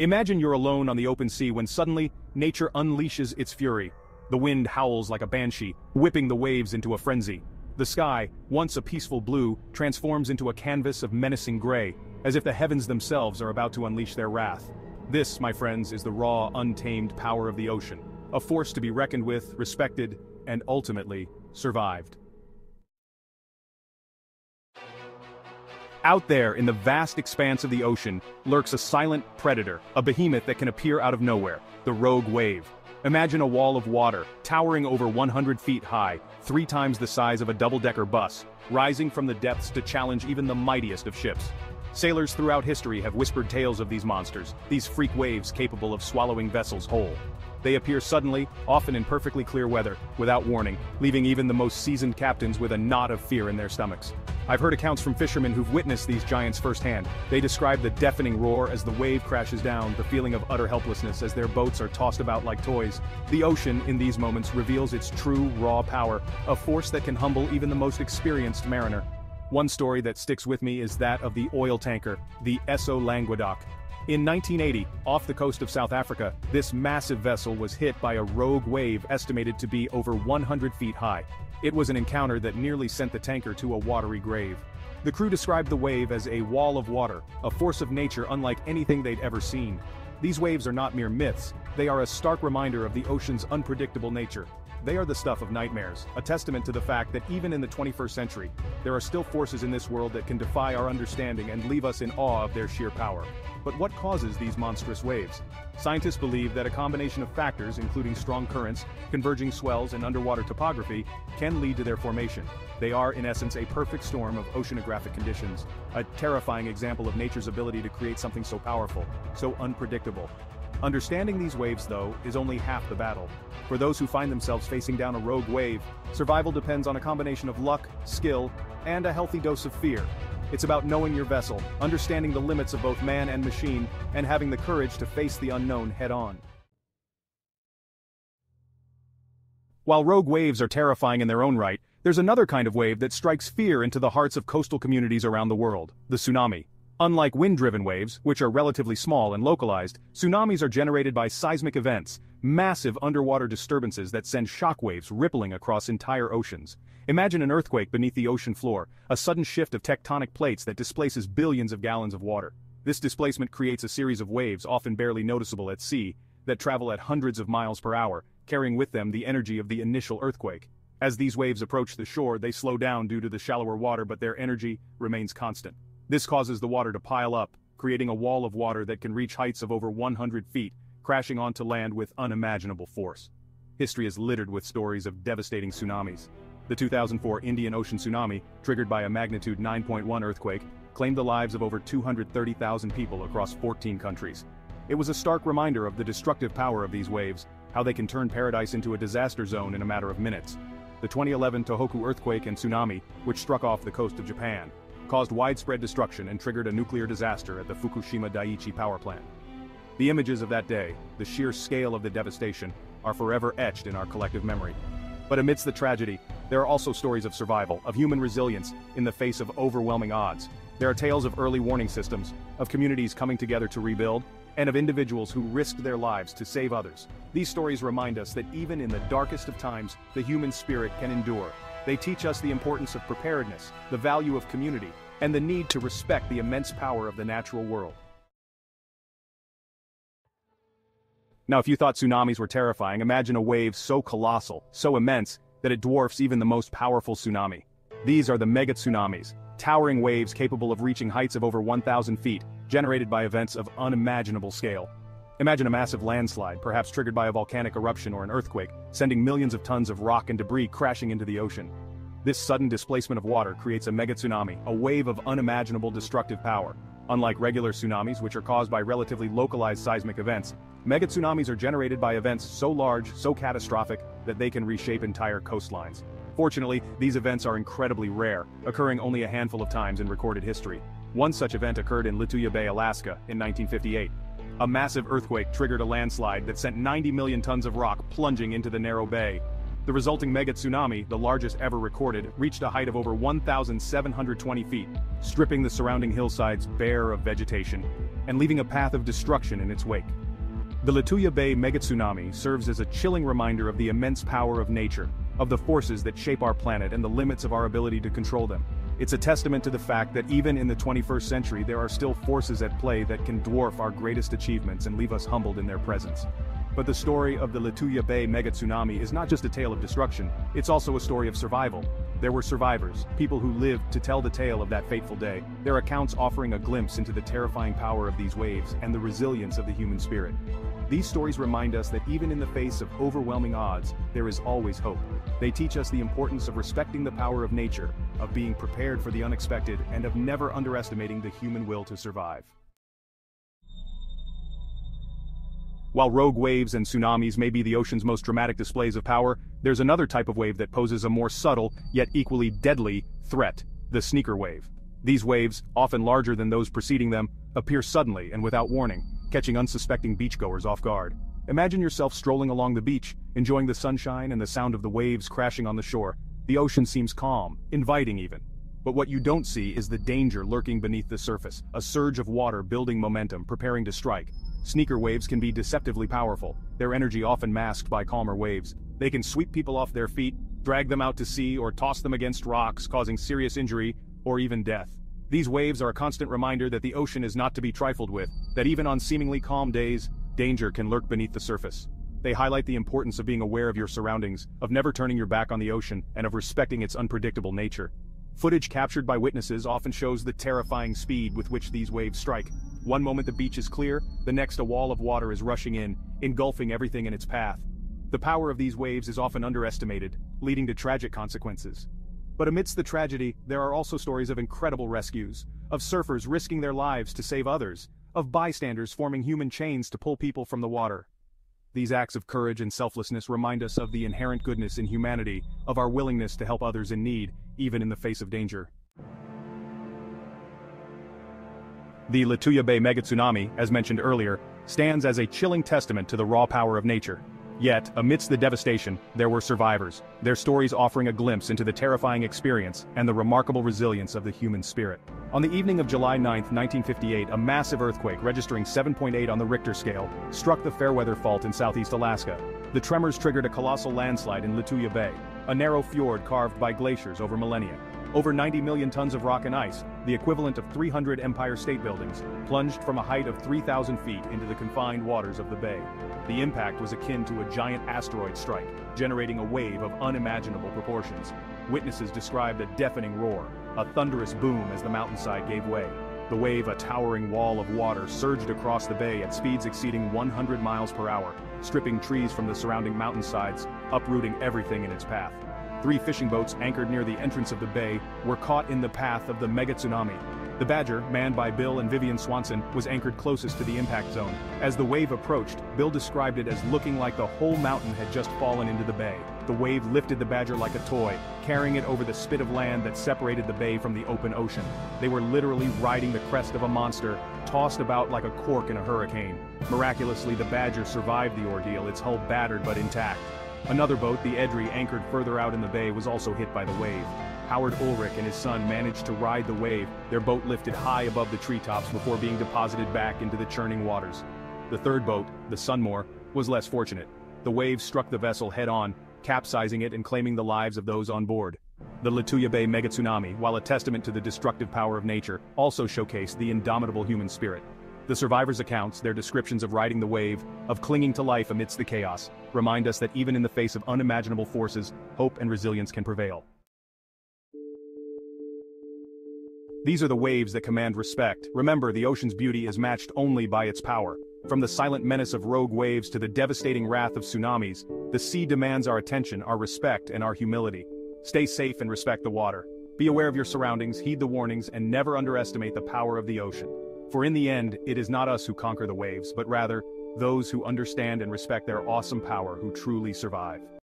Imagine you're alone on the open sea when suddenly, nature unleashes its fury. The wind howls like a banshee, whipping the waves into a frenzy. The sky, once a peaceful blue, transforms into a canvas of menacing gray, as if the heavens themselves are about to unleash their wrath. This, my friends, is the raw, untamed power of the ocean, a force to be reckoned with, respected, and ultimately, survived. Out there in the vast expanse of the ocean lurks a silent predator, a behemoth that can appear out of nowhere, the rogue wave. Imagine a wall of water, towering over 100 feet high, three times the size of a double-decker bus, rising from the depths to challenge even the mightiest of ships. Sailors throughout history have whispered tales of these monsters, these freak waves capable of swallowing vessels whole. They appear suddenly, often in perfectly clear weather, without warning, leaving even the most seasoned captains with a knot of fear in their stomachs. I've heard accounts from fishermen who've witnessed these giants firsthand. They describe the deafening roar as the wave crashes down, the feeling of utter helplessness as their boats are tossed about like toys. The ocean, in these moments, reveals its true, raw power, a force that can humble even the most experienced mariner. One story that sticks with me is that of the oil tanker, the Esso Languedoc, in 1980, off the coast of South Africa, this massive vessel was hit by a rogue wave estimated to be over 100 feet high. It was an encounter that nearly sent the tanker to a watery grave. The crew described the wave as a wall of water, a force of nature unlike anything they'd ever seen. These waves are not mere myths, they are a stark reminder of the ocean's unpredictable nature. They are the stuff of nightmares, a testament to the fact that even in the 21st century, there are still forces in this world that can defy our understanding and leave us in awe of their sheer power. But what causes these monstrous waves? Scientists believe that a combination of factors including strong currents, converging swells and underwater topography, can lead to their formation. They are in essence a perfect storm of oceanographic conditions, a terrifying example of nature's ability to create something so powerful, so unpredictable, Understanding these waves, though, is only half the battle. For those who find themselves facing down a rogue wave, survival depends on a combination of luck, skill, and a healthy dose of fear. It's about knowing your vessel, understanding the limits of both man and machine, and having the courage to face the unknown head-on. While rogue waves are terrifying in their own right, there's another kind of wave that strikes fear into the hearts of coastal communities around the world, the tsunami. Unlike wind-driven waves, which are relatively small and localized, tsunamis are generated by seismic events, massive underwater disturbances that send shockwaves rippling across entire oceans. Imagine an earthquake beneath the ocean floor, a sudden shift of tectonic plates that displaces billions of gallons of water. This displacement creates a series of waves often barely noticeable at sea, that travel at hundreds of miles per hour, carrying with them the energy of the initial earthquake. As these waves approach the shore they slow down due to the shallower water but their energy remains constant. This causes the water to pile up, creating a wall of water that can reach heights of over 100 feet, crashing onto land with unimaginable force. History is littered with stories of devastating tsunamis. The 2004 Indian Ocean tsunami, triggered by a magnitude 9.1 earthquake, claimed the lives of over 230,000 people across 14 countries. It was a stark reminder of the destructive power of these waves, how they can turn paradise into a disaster zone in a matter of minutes. The 2011 Tohoku earthquake and tsunami, which struck off the coast of Japan, caused widespread destruction and triggered a nuclear disaster at the Fukushima Daiichi power plant. The images of that day, the sheer scale of the devastation, are forever etched in our collective memory. But amidst the tragedy, there are also stories of survival, of human resilience, in the face of overwhelming odds. There are tales of early warning systems, of communities coming together to rebuild, and of individuals who risked their lives to save others. These stories remind us that even in the darkest of times, the human spirit can endure, they teach us the importance of preparedness, the value of community, and the need to respect the immense power of the natural world. Now if you thought tsunamis were terrifying, imagine a wave so colossal, so immense, that it dwarfs even the most powerful tsunami. These are the mega tsunamis, towering waves capable of reaching heights of over 1,000 feet, generated by events of unimaginable scale. Imagine a massive landslide, perhaps triggered by a volcanic eruption or an earthquake, sending millions of tons of rock and debris crashing into the ocean. This sudden displacement of water creates a mega tsunami, a wave of unimaginable destructive power. Unlike regular tsunamis which are caused by relatively localized seismic events, mega tsunamis are generated by events so large, so catastrophic, that they can reshape entire coastlines. Fortunately, these events are incredibly rare, occurring only a handful of times in recorded history. One such event occurred in Lituya Bay, Alaska, in 1958. A massive earthquake triggered a landslide that sent 90 million tons of rock plunging into the narrow bay. The resulting mega tsunami, the largest ever recorded, reached a height of over 1,720 feet, stripping the surrounding hillsides bare of vegetation. and leaving a path of destruction in its wake. The Lituya Bay megatsunami serves as a chilling reminder of the immense power of nature, of the forces that shape our planet and the limits of our ability to control them. It's a testament to the fact that even in the 21st century there are still forces at play that can dwarf our greatest achievements and leave us humbled in their presence. But the story of the Lituya Bay mega tsunami is not just a tale of destruction, it's also a story of survival. There were survivors, people who lived to tell the tale of that fateful day, their accounts offering a glimpse into the terrifying power of these waves and the resilience of the human spirit. These stories remind us that even in the face of overwhelming odds, there is always hope. They teach us the importance of respecting the power of nature, of being prepared for the unexpected, and of never underestimating the human will to survive. While rogue waves and tsunamis may be the ocean's most dramatic displays of power, there's another type of wave that poses a more subtle, yet equally deadly, threat, the sneaker wave. These waves, often larger than those preceding them, appear suddenly and without warning, catching unsuspecting beachgoers off guard. Imagine yourself strolling along the beach, enjoying the sunshine and the sound of the waves crashing on the shore. The ocean seems calm, inviting even. But what you don't see is the danger lurking beneath the surface, a surge of water building momentum, preparing to strike. Sneaker waves can be deceptively powerful, their energy often masked by calmer waves. They can sweep people off their feet, drag them out to sea or toss them against rocks causing serious injury or even death. These waves are a constant reminder that the ocean is not to be trifled with, that even on seemingly calm days, danger can lurk beneath the surface. They highlight the importance of being aware of your surroundings, of never turning your back on the ocean, and of respecting its unpredictable nature. Footage captured by witnesses often shows the terrifying speed with which these waves strike. One moment the beach is clear, the next a wall of water is rushing in, engulfing everything in its path. The power of these waves is often underestimated, leading to tragic consequences. But amidst the tragedy, there are also stories of incredible rescues, of surfers risking their lives to save others, of bystanders forming human chains to pull people from the water. These acts of courage and selflessness remind us of the inherent goodness in humanity, of our willingness to help others in need, even in the face of danger. The Lituya Bay megatsunami, as mentioned earlier, stands as a chilling testament to the raw power of nature. Yet, amidst the devastation, there were survivors, their stories offering a glimpse into the terrifying experience and the remarkable resilience of the human spirit. On the evening of July 9, 1958, a massive earthquake registering 7.8 on the Richter scale struck the Fairweather Fault in southeast Alaska. The tremors triggered a colossal landslide in Lituya Bay, a narrow fjord carved by glaciers over millennia. Over 90 million tons of rock and ice, the equivalent of 300 Empire State Buildings, plunged from a height of 3,000 feet into the confined waters of the bay. The impact was akin to a giant asteroid strike, generating a wave of unimaginable proportions. Witnesses described a deafening roar, a thunderous boom as the mountainside gave way. The wave, a towering wall of water, surged across the bay at speeds exceeding 100 miles per hour, stripping trees from the surrounding mountainsides, uprooting everything in its path. Three fishing boats anchored near the entrance of the bay were caught in the path of the mega tsunami. The Badger, manned by Bill and Vivian Swanson, was anchored closest to the impact zone. As the wave approached, Bill described it as looking like the whole mountain had just fallen into the bay. The wave lifted the Badger like a toy, carrying it over the spit of land that separated the bay from the open ocean. They were literally riding the crest of a monster, tossed about like a cork in a hurricane. Miraculously, the Badger survived the ordeal, its hull battered but intact. Another boat, the Edrie, anchored further out in the bay, was also hit by the wave. Howard Ulrich and his son managed to ride the wave, their boat lifted high above the treetops before being deposited back into the churning waters. The third boat, the Sunmore, was less fortunate. The wave struck the vessel head-on, capsizing it and claiming the lives of those on board. The Lituya Bay megatsunami, while a testament to the destructive power of nature, also showcased the indomitable human spirit. The survivors' accounts, their descriptions of riding the wave, of clinging to life amidst the chaos, remind us that even in the face of unimaginable forces, hope and resilience can prevail. These are the waves that command respect. Remember, the ocean's beauty is matched only by its power. From the silent menace of rogue waves to the devastating wrath of tsunamis, the sea demands our attention, our respect, and our humility. Stay safe and respect the water. Be aware of your surroundings, heed the warnings, and never underestimate the power of the ocean. For in the end, it is not us who conquer the waves, but rather, those who understand and respect their awesome power who truly survive.